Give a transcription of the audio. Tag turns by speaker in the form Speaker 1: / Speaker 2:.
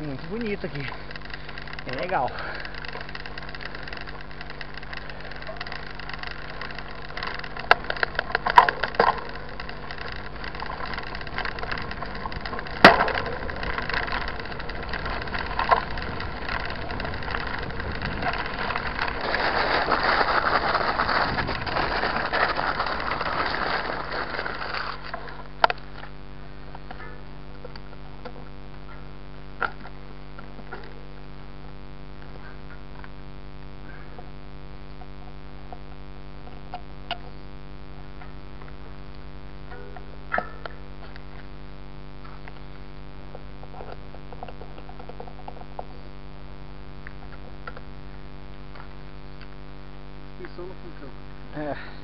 Speaker 1: Muito bonito aqui. Bem legal.
Speaker 2: Suspensão no funkão.
Speaker 1: É.